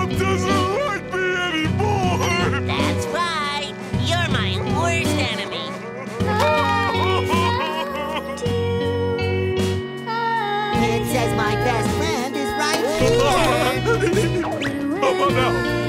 Mom doesn't like me anymore! That's right. You're my worst enemy. It says my best friend is right here. How about now?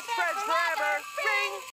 Best friends forever. Ring.